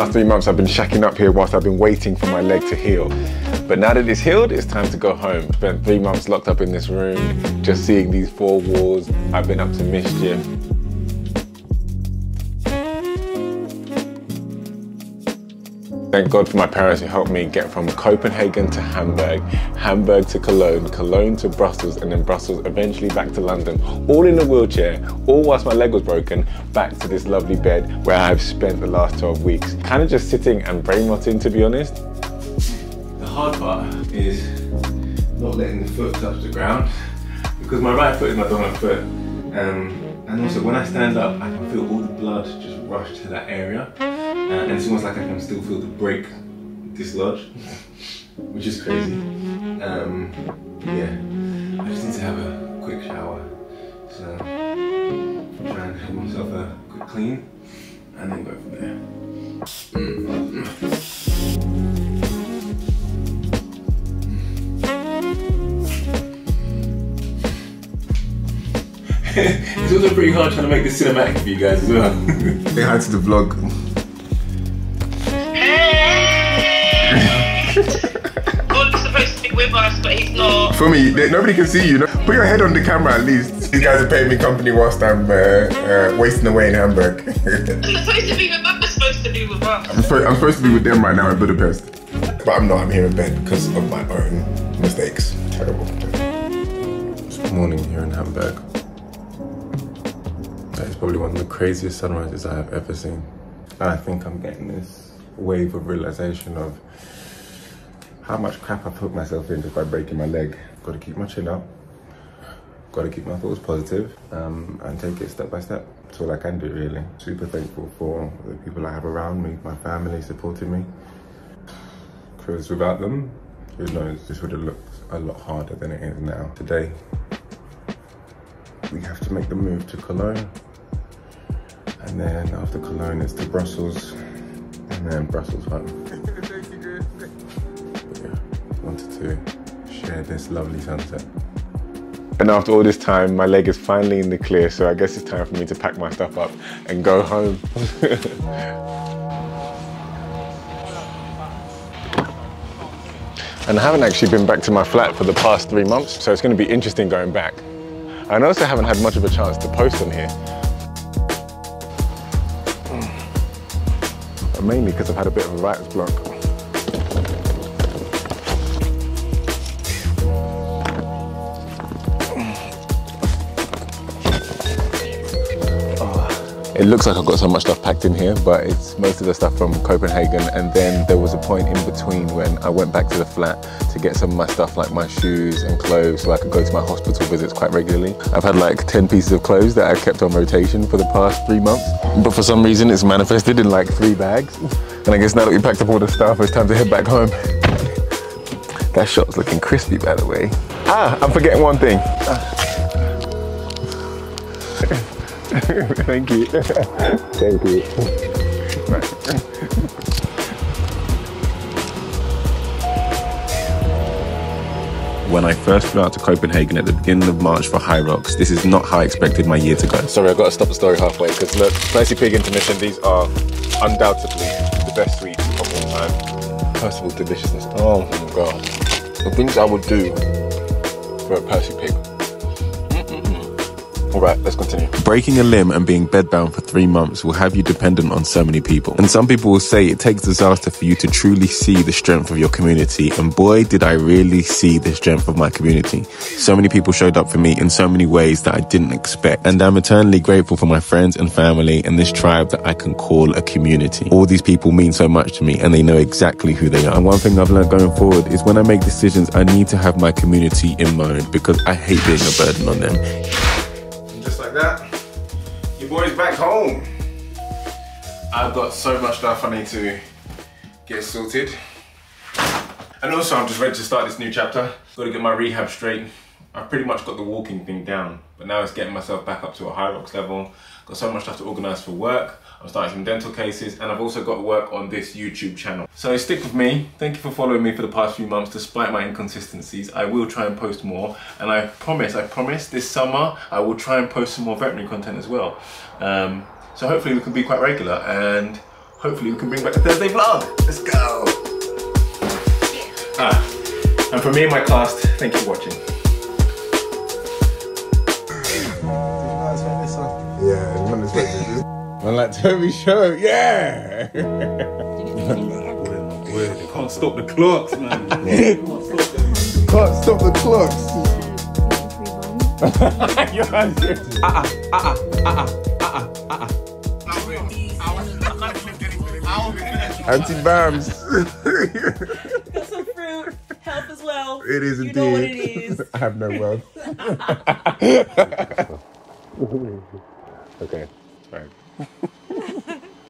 past three months I've been shacking up here whilst I've been waiting for my leg to heal. But now that it's healed, it's time to go home. Spent three months locked up in this room, just seeing these four walls. I've been up to mischief. Thank God for my parents who helped me get from Copenhagen to Hamburg, Hamburg to Cologne, Cologne to Brussels, and then Brussels eventually back to London, all in a wheelchair, all whilst my leg was broken, back to this lovely bed where I've spent the last 12 weeks. Kind of just sitting and brain rotting, to be honest. The hard part is not letting the foot touch the ground because my right foot is my dominant foot. Um, and also when I stand up, I can feel all the blood just rush to that area. Uh, and it's almost like I can still feel the break dislodge, which is crazy. Um, yeah, I just need to have a quick shower. So try and have myself a quick clean it's also pretty hard trying to make this cinematic for you guys as well. Say hi to the vlog. God's supposed to be with us, but he's not. For me, nobody can see you. No? Put your head on the camera at least. These guys are paying me company whilst I'm uh, uh, wasting away in Hamburg. I'm supposed to be with I'm supposed to be with us. I'm, supposed, I'm supposed to be with them right now in Budapest. But I'm not, I'm here in bed because of my own mistakes. Terrible. It's morning here in Hamburg. Probably one of the craziest sunrises I have ever seen. And I think I'm getting this wave of realization of how much crap I put myself in just by breaking my leg. Got to keep my chin up. Got to keep my thoughts positive, um, and take it step by step. That's all I can do, really. Super thankful for the people I have around me, my family supporting me. Because without them, who knows, this would have looked a lot harder than it is now. Today, we have to make the move to Cologne. And then after Cologne, it's to Brussels. And then Brussels home. But yeah, wanted to share this lovely sunset. And after all this time, my leg is finally in the clear, so I guess it's time for me to pack my stuff up and go home. and I haven't actually been back to my flat for the past three months, so it's going to be interesting going back. And I also haven't had much of a chance to post on here. Mainly because I've had a bit of a writer's block. It looks like I've got so much stuff packed in here, but it's most of the stuff from Copenhagen. And then there was a point in between when I went back to the flat to get some of my stuff, like my shoes and clothes, so I could go to my hospital visits quite regularly. I've had like 10 pieces of clothes that I've kept on rotation for the past three months. But for some reason, it's manifested in like three bags. And I guess now that we packed up all the stuff, it's time to head back home. That shot's looking crispy, by the way. Ah, I'm forgetting one thing. Thank you. Thank you. Right. When I first flew out to Copenhagen at the beginning of March for HYROX, this is not how I expected my year to go. Sorry, I've got to stop the story halfway because look, Percy Pig Intermission, these are undoubtedly the best sweets of all time. First of all, deliciousness. Oh my god. The things I would do for a Percy Pig. All right, let's continue. Breaking a limb and being bedbound for three months will have you dependent on so many people. And some people will say it takes disaster for you to truly see the strength of your community. And boy, did I really see the strength of my community. So many people showed up for me in so many ways that I didn't expect. And I'm eternally grateful for my friends and family and this tribe that I can call a community. All these people mean so much to me and they know exactly who they are. And one thing I've learned going forward is when I make decisions, I need to have my community in mind because I hate being a burden on them. Like that, your boy's back home. I've got so much stuff I need to get sorted. And also I'm just ready to start this new chapter. Got to get my rehab straight. I've pretty much got the walking thing down, but now it's getting myself back up to a HYROX level. Got so much stuff to organise for work. I'm starting some dental cases and I've also got work on this YouTube channel. So stick with me. Thank you for following me for the past few months despite my inconsistencies. I will try and post more and I promise, I promise this summer I will try and post some more veterinary content as well. Um, so hopefully we can be quite regular and hopefully we can bring back the Thursday vlog. Let's go. Ah, and from me and my cast, thank you for watching. Yeah, man, it's like Man, Toby Show, yeah. Can't stop the clocks, man. Can't stop the clocks. Your hands Anti Bams. Got some fruit, help as well. It is You indeed. know what it is. I have no wealth. okay, right.